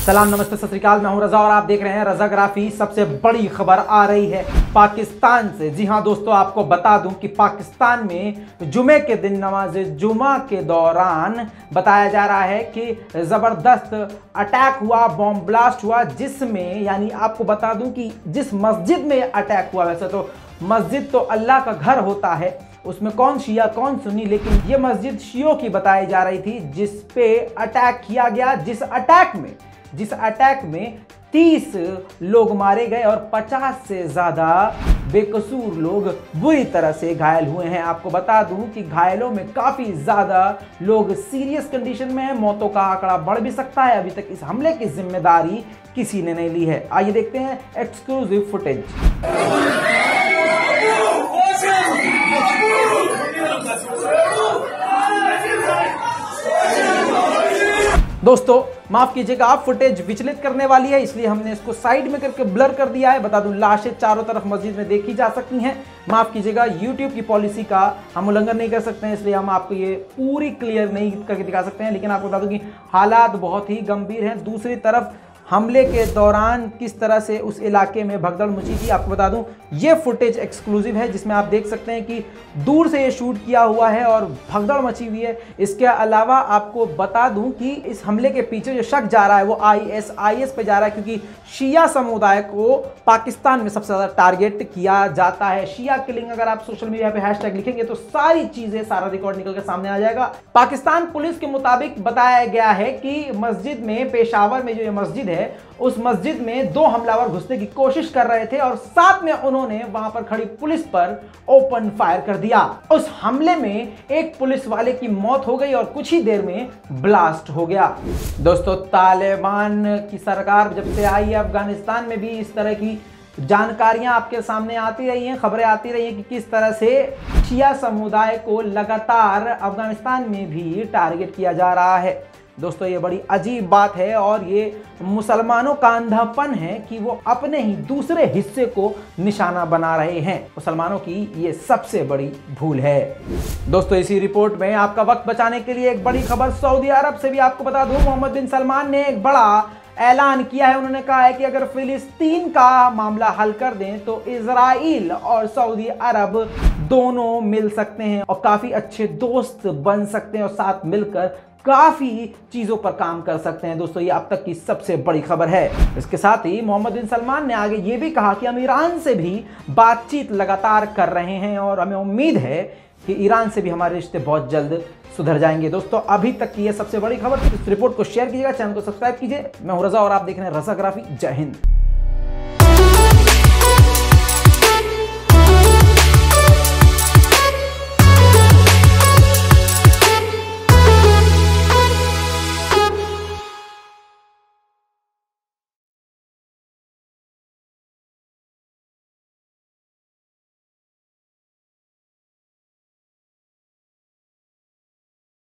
सलाम, नमस्ते, सत मैं हूँ रजा और आप देख रहे हैं रजाग्राफी सबसे बड़ी खबर आ रही है पाकिस्तान से। जी हाँ दोस्तों, आपको बता दूँ कि पाकिस्तान में जुमे के दिन, नमाज़ जुमा के दौरान बताया जा रहा है कि ज़बरदस्त अटैक हुआ, बॉम्ब ब्लास्ट हुआ, जिसमें, यानी आपको बता दूँ कि जिस मस्जिद में अटैक हुआ, वैसे तो मस्जिद तो अल्लाह का घर होता है, उसमें कौन शिया, कौन सुन्नी, लेकिन ये मस्जिद शियों की बताई जा रही थी, जिस पे अटैक किया गया, जिस अटैक में जिस अटैक में 30 लोग मारे गए और 50 से ज़्यादा बेकसूर लोग बुरी तरह से घायल हुए हैं। आपको बता दूँ कि घायलों में काफ़ी ज़्यादा लोग सीरियस कंडीशन में हैं। मौतों का आंकड़ा बढ़ भी सकता है। अभी तक इस हमले की ज़िम्मेदारी किसी ने नहीं ली है। आइए देखते हैं एक्सक्लूसिव फुटेज। दोस्तों, माफ़ कीजिएगा, आप फुटेज विचलित करने वाली है, इसलिए हमने इसको साइड में करके ब्लर कर दिया है। बता दूँ, लाशें चारों तरफ़ मस्जिद में देखी जा सकती हैं। माफ़ कीजिएगा यूट्यूब की पॉलिसी का हम उल्लंघन नहीं कर सकते हैं, इसलिए हम आपको ये पूरी क्लियर नहीं करके दिखा सकते हैं। लेकिन आपको बता दूँ कि हालात बहुत ही गंभीर हैं। दूसरी तरफ़ हमले के दौरान किस तरह से उस इलाके में भगदड़ मची थी, आपको बता दूँ, ये फुटेज एक्सक्लूसिव है, जिसमें आप देख सकते हैं कि दूर से ये शूट किया हुआ है और भगदड़ मची हुई है। इसके अलावा आपको बता दूँ कि इस हमले के पीछे जो शक जा रहा है, वो आईएसआईएस पे जा रहा है, क्योंकि शिया समुदाय को पाकिस्तान में सबसे ज़्यादा टारगेट किया जाता है। शिया किलिंग अगर आप सोशल मीडिया पे हैशटैग लिखेंगे तो सारी चीज़ें, सारा रिकॉर्ड निकल के सामने आ जाएगा। पाकिस्तान पुलिस के मुताबिक बताया गया है कि मस्जिद में, पेशावर में जो ये मस्जिद है उस मस्जिद में दो हमलावर घुसने की कोशिश कर रहे थे और साथ में उन्होंने वहाँ पर खड़ी पुलिस पर ओपन फायर कर दिया। उस हमले में एक पुलिस वाले की मौत हो गई और कुछ ही देर में ब्लास्ट हो गया। दोस्तों, तालिबान की सरकार जब से आई है, अफ़गानिस्तान में भी इस तरह की जानकारियाँ आपके सामने आती रही हैं, खबरें आती रही हैं कि किस तरह से शिया समुदाय को लगातार अफ़गानिस्तान में भी टारगेट किया जा रहा है। दोस्तों, ये बड़ी अजीब बात है और ये मुसलमानों का अंधापन है कि वो अपने ही दूसरे हिस्से को निशाना बना रहे हैं। मुसलमानों की ये सबसे बड़ी भूल है। दोस्तों, इसी रिपोर्ट में आपका वक्त बचाने के लिए एक बड़ी खबर सऊदी अरब से भी आपको बता दूँ, मोहम्मद बिन सलमान ने एक बड़ा ऐलान किया है। उन्होंने कहा है कि अगर फिलिस्तीन का मामला हल कर दें तो इसराइल और सऊदी अरब दोनों मिल सकते हैं और काफ़ी अच्छे दोस्त बन सकते हैं और साथ मिलकर काफ़ी चीज़ों पर काम कर सकते हैं। दोस्तों, ये अब तक की सबसे बड़ी खबर है। इसके साथ ही मोहम्मद बिन सलमान ने आगे ये भी कहा कि हम ईरान से भी बातचीत लगातार कर रहे हैं और हमें उम्मीद है कि ईरान से भी हमारे रिश्ते बहुत जल्द सुधर जाएँगे। दोस्तों, अभी तक की ये सबसे बड़ी खबर। इस रिपोर्ट को शेयर कीजिएगा, चैनल को सब्सक्राइब कीजिए। मैं हूँ रजा और आप देख रहे हैं रजाग्राफी जय हिंद।